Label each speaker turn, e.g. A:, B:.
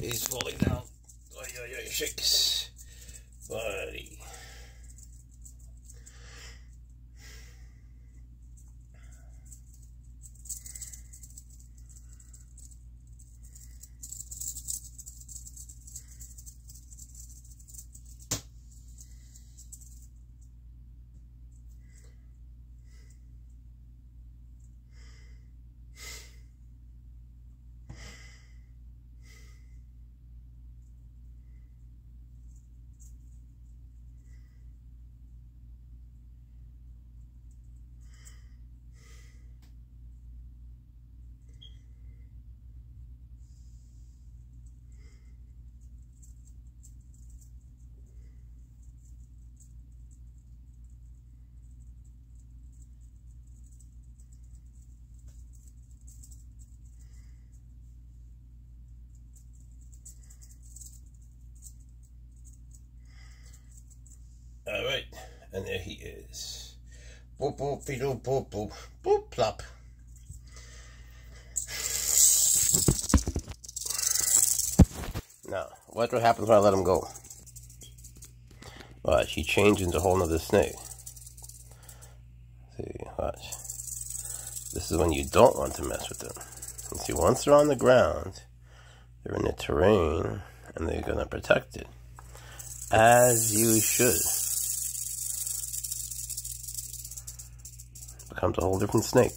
A: He's falling down. Oh, yeah, yeah, shakes. Buddy. And there he is. Boop, boop, beedle, boop, boop, boop, plop. Now, what happens when I let him go? Watch, he changes into a whole nother snake. See, watch. This is when you don't want to mess with them. And see, once they're on the ground, they're in the terrain, and they're going to protect it. As you should. Becomes a whole different snake.